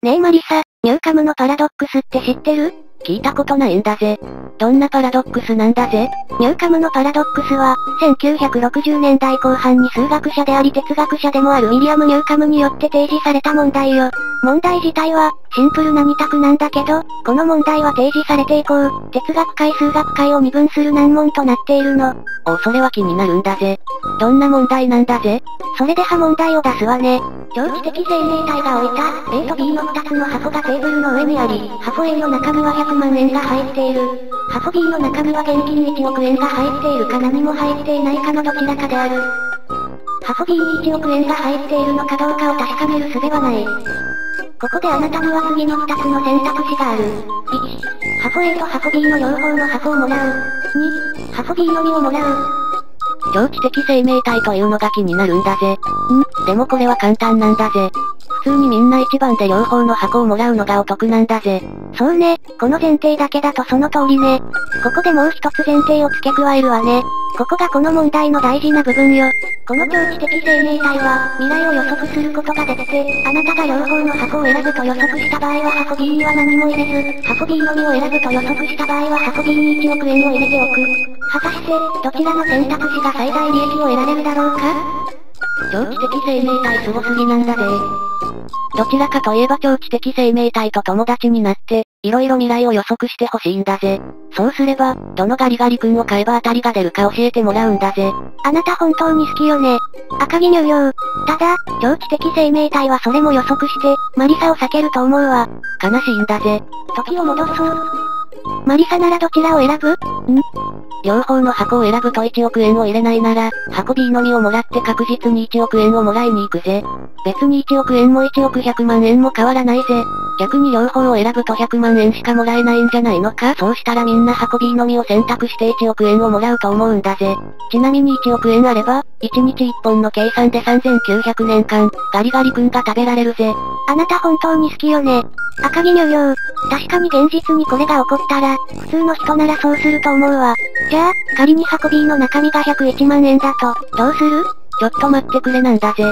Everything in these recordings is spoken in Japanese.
ねえマリサ、ニューカムのパラドックスって知ってる？聞いたことないんだぜ。どんなパラドックスなんだぜ？ニューカムのパラドックスは、1960年代後半に数学者であり哲学者でもあるウィリアム・ニューカムによって提示された問題よ。問題自体は、シンプルな二択なんだけど、この問題は提示されて以降、哲学界数学界を二分する難問となっているの。おそれは気になるんだぜ。どんな問題なんだぜ？それでは問題を出すわね。超知的生命体が置いた、A と B の2つの箱がテーブルの上にあり、箱 A の中身は100万円が入っている。箱 B の中身は現金1億円が入っているか何も入っていないかのどちらかである。箱 B に1億円が入っているのかどうかを確かめる術はない。ここであなたには次の2つの選択肢がある。1、箱 A と箱 B の両方の箱をもらう。2、箱 B のみをもらう。超知的生命体というのが気になるんだぜ。んでもこれは簡単なんだぜ。普通にみんな一番で両方の箱をもらうのがお得なんだぜ。そうね、この前提だけだとその通りね。ここでもう一つ前提を付け加えるわね。ここがこの問題の大事な部分よ。この超知的生命体は、未来を予測することができて、あなたが両方の箱を選ぶと予測した場合は箱 B には何も入れず、箱 B のみを選ぶと予測した場合は箱 B に1億円を入れておく。果たして、どちらの選択肢が最大利益を得られるだろうか？超知的生命体すごすぎなんだぜ。どちらかといえば超知的生命体と友達になって、いろいろ未来を予測してほしいんだぜ。そうすれば、どのガリガリ君を買えば当たりが出るか教えてもらうんだぜ。あなた本当に好きよね。赤木乳業。ただ、超知的生命体はそれも予測して、マリサを避けると思うわ。悲しいんだぜ。時を戻そう。マリサならどちらを選ぶ？ん？両方の箱を選ぶと1億円を入れないなら、箱 B のみをもらって確実に1億円をもらいに行くぜ。別に1億円も1億100万円も変わらないぜ。逆に両方を選ぶと100万円しかもらえないんじゃないのかそうしたらみんな箱 B のみを選択して1億円をもらうと思うんだぜ。ちなみに1億円あれば、1日1本の計算で3900年間、ガリガリ君が食べられるぜ。あなた本当に好きよね。赤木乳業。確かに現実にこれが起こったら、普通の人ならそうすると思うわ。じゃあ、仮に運びの中身が101万円だと、どうする？ちょっと待ってくれなんだぜ。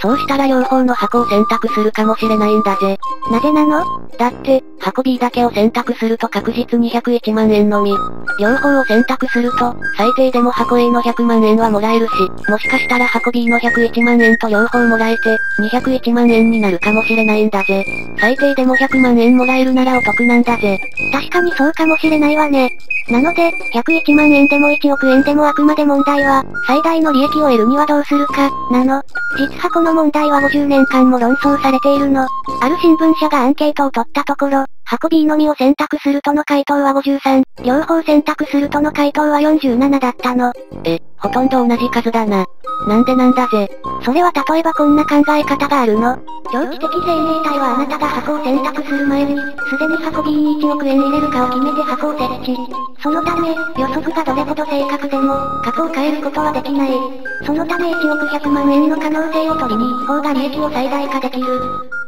そうしたら両方の箱を選択するかもしれないんだぜ。なぜなの？だって、箱 B だけを選択すると確実に101万円のみ。両方を選択すると、最低でも箱 A の100万円はもらえるし、もしかしたら箱 B の101万円と両方もらえて、201万円になるかもしれないんだぜ。最低でも100万円もらえるならお得なんだぜ。確かにそうかもしれないわね。なので、101万円でも1億円でもあくまで問題は、最大の利益を得るにはどうするか、なの。実はここの問題は50年間も論争されているの。ある新聞社がアンケートを取ったところ、箱 B のみを選択するとの回答は53、両方選択するとの回答は47だったの。え、ほとんど同じ数だな。なんでなんだぜ。それは例えばこんな考え方があるの。超知的生命体はあなたが箱を選択する前に、すでに箱 B に1億円入れるかを決めて箱を設置。そのため、予測がどれほど正確でも、過去を変えることはできない。そのため1億100万円の可能性を取りに行く方が利益を最大化できる。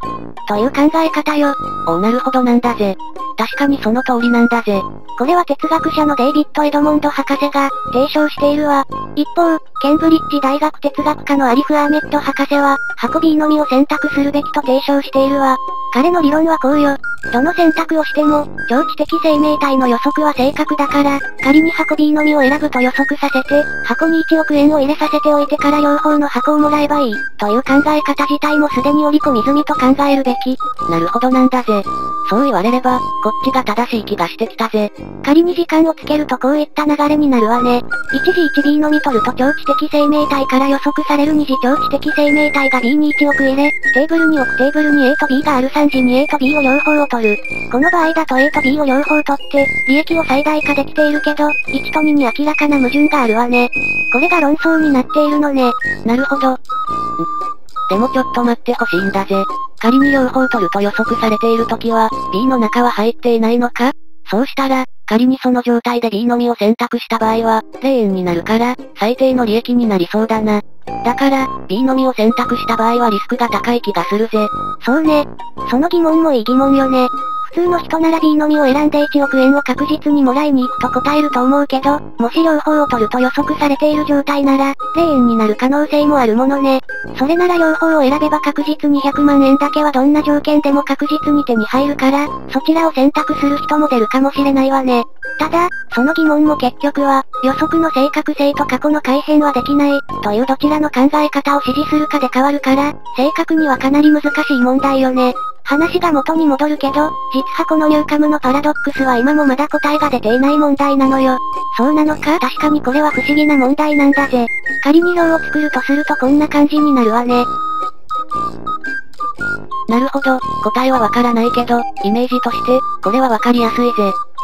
という考え方よ。おなるほどなんだぜ。確かにその通りなんだぜ。これは哲学者のデイビッド・エドモンド博士が、提唱しているわ。一方、ケンブリッジ大学哲学科のアリフ・アーメット博士は、箱 B のみを選択するべきと提唱しているわ。彼の理論はこうよ。どの選択をしても、超知的生命体の予測は正確だから、仮に箱 B のみを選ぶと予測させて、箱に1億円を入れさせておいてから両方の箱をもらえばいい、という考え方自体もすでに織り込み済みと考えるべき。なるほどなんだぜ。そう言われれば、こっちが正しい気がしてきたぜ。仮に時間をつけるとこういった流れになるわね。1時 1B のみ取ると超知的生命体から予測される2次超知的生命体が B に1億入れ、テーブルに置くテーブルに A と B がある3時に A と B を両方を取る。この場合だと A と B を両方取って、利益を最大化できているけど、1と2に明らかな矛盾があるわね。これが論争になっているのね。なるほど。でもちょっと待ってほしいんだぜ。仮に両方取ると予測されている時は、B の中は入っていないのか？そうしたら、仮にその状態で B のみを選択した場合は、0円になるから、最低の利益になりそうだな。だから、B のみを選択した場合はリスクが高い気がするぜ。そうね。その疑問もいい疑問よね。普通の人なら B のみを選んで1億円を確実にもらいに行くと答えると思うけど、もし両方を取ると予測されている状態なら、0円になる可能性もあるものね。それなら両方を選べば確実に100万円だけはどんな条件でも確実に手に入るから、そちらを選択する人も出るかもしれないわね。ただ、その疑問も結局は、予測の正確性と過去の改変はできない、というどちらの考え方を支持するかで変わるから、正確にはかなり難しい問題よね。話が元に戻るけど、実はこのニューカムのパラドックスは今もまだ答えが出ていない問題なのよ。そうなのか？確かにこれは不思議な問題なんだぜ。仮に表を作るとするとこんな感じになるわね。なるほど、答えはわからないけど、イメージとして、これはわかりやすいぜ。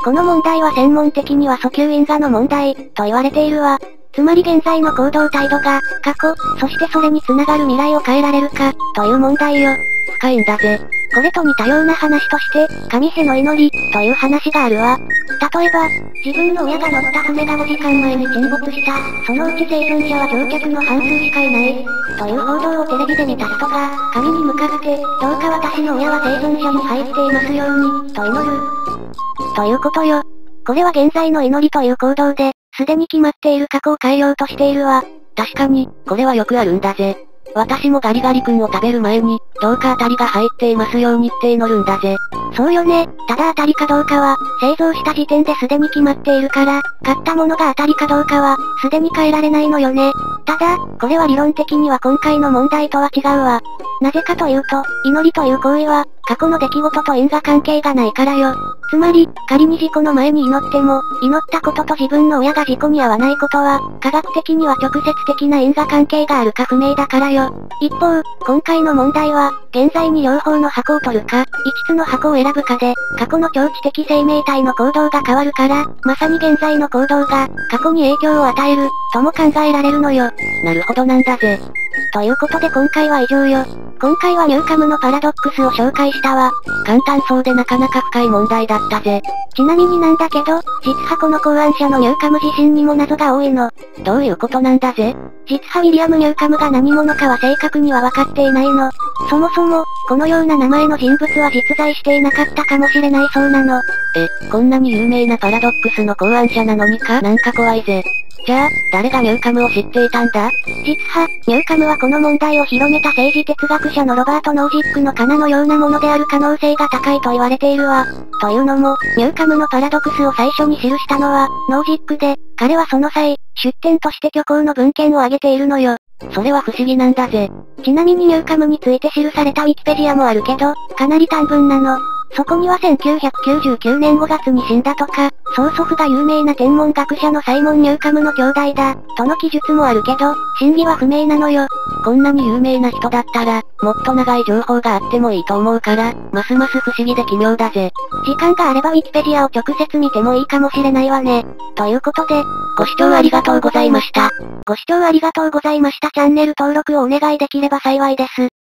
この問題は専門的には訴求因果の問題、と言われているわ。つまり現在の行動態度が、過去、そしてそれに繋がる未来を変えられるか、という問題よ。深いんだぜ。これと似たような話として、神への祈り、という話があるわ。例えば、自分の親が乗った船が5時間前に沈没した、そのうち生存者は乗客の半数しかいない、という報道をテレビで見た人が、神に向かって、どうか私の親は生存者に入っていますように、と祈る。ということよ。これは現在の祈りという行動で、すでに決まっている過去を変えようとしているわ。確かに、これはよくあるんだぜ。私もガリガリ君を食べる前に、どうか当たりが入っていますようにって祈るんだぜ。そうよね。ただ当たりかどうかは、製造した時点ですでに決まっているから、買ったものが当たりかどうかは、すでに変えられないのよね。ただ、これは理論的には今回の問題とは違うわ。なぜかというと、祈りという行為は、過去の出来事と因果関係がないからよ。つまり、仮に事故の前に祈っても、祈ったことと自分の親が事故に遭わないことは、科学的には直接的な因果関係があるか不明だからよ。一方、今回の問題は、現在に両方の箱を取るか、5つの箱を選ぶかで、過去の超知的生命体の行動が変わるから、まさに現在の行動が、過去に影響を与える、とも考えられるのよ。なるほどなんだぜ。ということで今回は以上よ。今回はニューカムのパラドックスを紹介したわ。簡単そうでなかなか深い問題だったぜ。ちなみになんだけど、実はこの考案者のニューカム自身にも謎が多いの。どういうことなんだぜ？実はウィリアム・ニューカムが何者かは正確には分かっていないの。そもそも、このような名前の人物は実在していなかったかもしれないそうなの。え、こんなに有名なパラドックスの考案者なのにか？なんか怖いぜ。じゃあ、誰がニューカムを知っていたんだ？実は、ニューカムはこの問題を広めた政治哲学者のロバート・ノージックの仮名のようなものである可能性が高いと言われているわ。というのも、ニューカムのパラドクスを最初に記したのは、ノージックで、彼はその際、出典として虚構の文献を挙げているのよ。それは不思議なんだぜ。ちなみにニューカムについて記されたウィキペディアもあるけど、かなり短文なの。そこには1999年5月に死んだとか、曽祖父が有名な天文学者のサイモン・ニューカムの兄弟だ、との記述もあるけど、真偽は不明なのよ。こんなに有名な人だったら、もっと長い情報があってもいいと思うから、ますます不思議で奇妙だぜ。時間があればウィキペディアを直接見てもいいかもしれないわね。ということで、ご視聴ありがとうございました。ご視聴ありがとうございました。チャンネル登録をお願いできれば幸いです。